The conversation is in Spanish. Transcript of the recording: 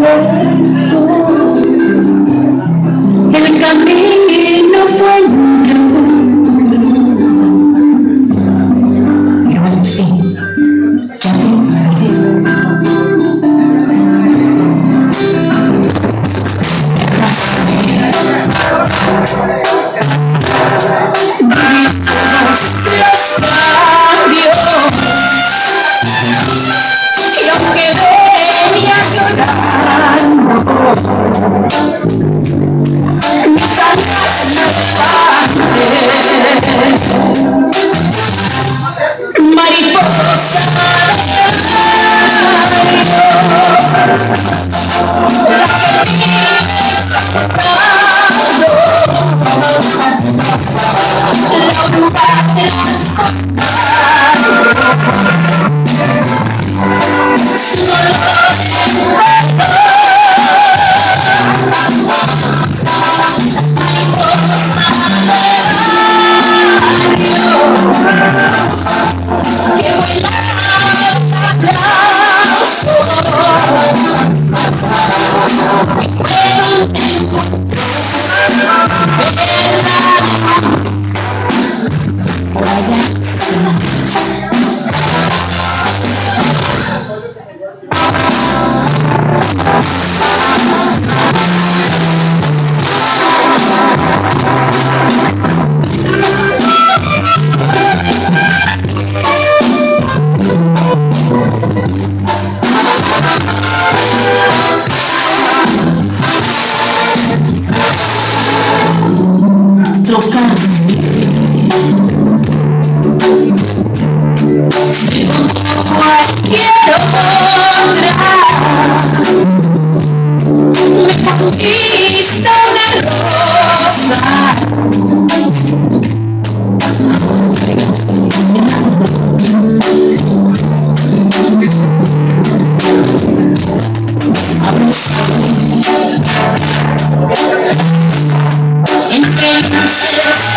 girl. Mariposa Entre luces